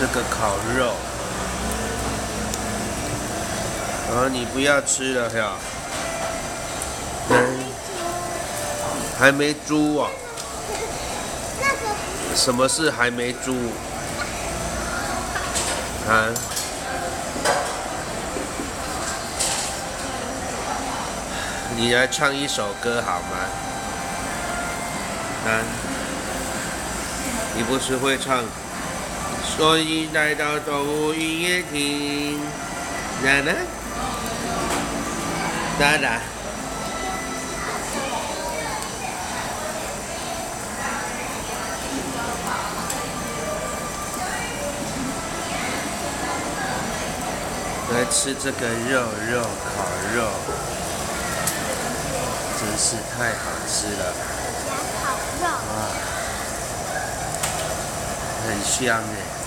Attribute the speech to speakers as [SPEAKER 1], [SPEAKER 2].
[SPEAKER 1] 那个烤肉，啊，你不要吃了呀？嗯，还没猪啊？什么是还没猪？啊？你来唱一首歌好吗？啊？你不是会唱？所以来到动物音乐厅，奶奶，奶奶？来吃这个肉肉烤肉，真是太好吃了，
[SPEAKER 2] 夹烤肉，
[SPEAKER 1] 哇，很香哎。